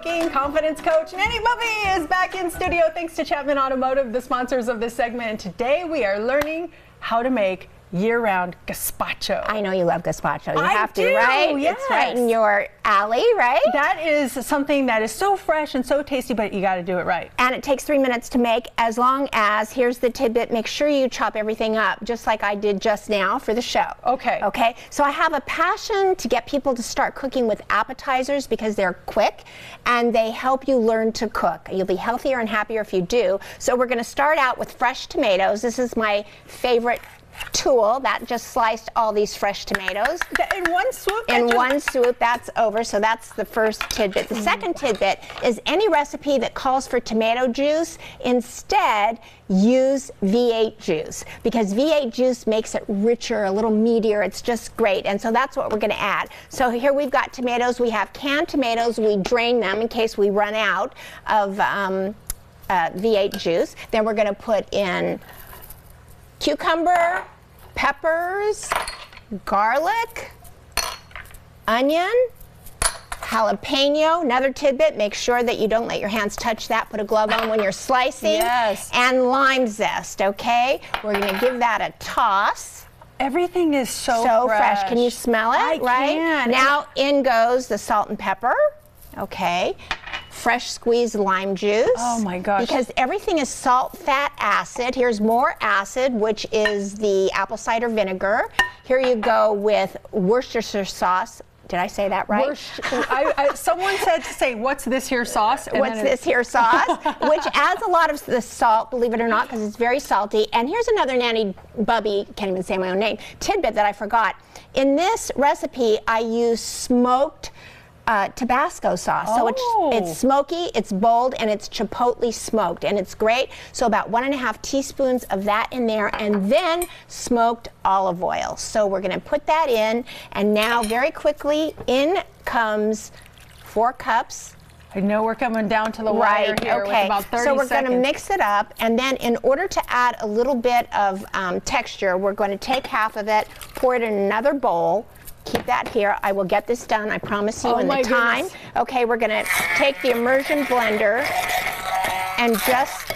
confidence coach. Nanny Bubby is back in studio thanks to Chapman Automotive, the sponsors of this segment. And today we are learning how to make year-round gazpacho. I know you love gazpacho. You I have do, to, right? yes. It's right in your alley, right? That is something that is so fresh and so tasty, but you got to do it right. and it takes three minutes to make as long as, here's the tidbit, make sure you chop everything up just like I did just now for the show. Okay. Okay, so I have a passion to get people to start cooking with appetizers because they're quick and they help you learn to cook. You'll be healthier and happier if you do. So we're gonna start out with fresh tomatoes. This is my favorite tool that just sliced all these fresh tomatoes In one swoop? in one swoop, that's over. So that's the first tidbit. The second tidbit is any recipe that calls for tomato juice, instead use V8 juice because V8 juice makes it richer, a little meatier. It's just great. And so that's what we're going to add. So here we've got tomatoes. We have canned tomatoes. We drain them in case we run out of um, uh, V8 juice. Then we're going to put in cucumber, peppers, garlic, onion, jalapeno. Another tidbit, make sure that you don't let your hands touch that. Put a glove on when you're slicing. Yes. And lime zest, okay? We're going to give that a toss. Everything is so, So fresh. Can you smell it? I right? can. Now in goes the salt and pepper. Okay. Fresh squeezed lime juice. Oh, my gosh. Because everything is salt, fat, acid. Here's more acid, which is the apple cider vinegar. Here you go with Worcestershire sauce. Did I say that right? I, I, someone said to say, "What's this here sauce?" And What's this here sauce? which adds a lot of the salt, believe it or not, because it's very salty. And here's another nanny bubby, can't even say my own name, tidbit that I forgot. In this recipe, I use smoked uh, Tabasco sauce. So Oh. it's, it's smoky, it's bold, and it's chipotle smoked, and it's great. So about one and a half teaspoons of that in there, and then smoked olive oil. So we're going to put that in, and now very quickly in comes four cups I know we're coming down to the wire Right, here with okay. about 30 so we're going to mix it up, and then in order to add a little bit of um, texture, we're going to take half of it, pour it in another bowl. Keep that here. I will get this done. I promise you Oh in the time. goodness. Okay, we're going to take the immersion blender and just.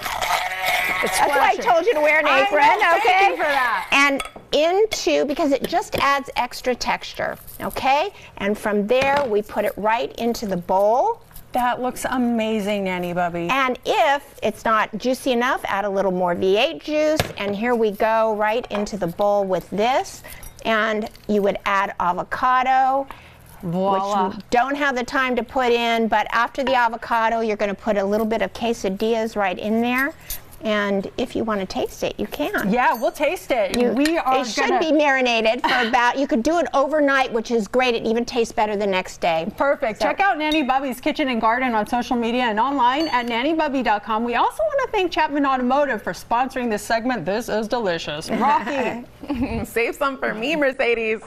It's That's why I told you to wear an know, apron. thank okay. for that. And into because it just adds extra texture. Okay. And from there we put it right into the bowl. That looks amazing, Nanny Bubby. And if it's not juicy enough, add a little more V8 juice. And here we go right into the bowl with this. And you would add avocado, Voila. which we don't have the time to put in, but after the avocado, you're going to put a little bit of quesadillas right in there. And if you want to taste it, you can. Yeah, we'll taste it. You- we are It should gonna, be marinated for about. You could do it overnight, which is great. It even tastes better the next day. Perfect. So- Check out Nanny Bubby's Kitchen and Garden on social media and online at nannybubby.com. We also want to thank Chapman Automotive for sponsoring this segment. This is delicious. Rocky. Save some for me, Mercedes.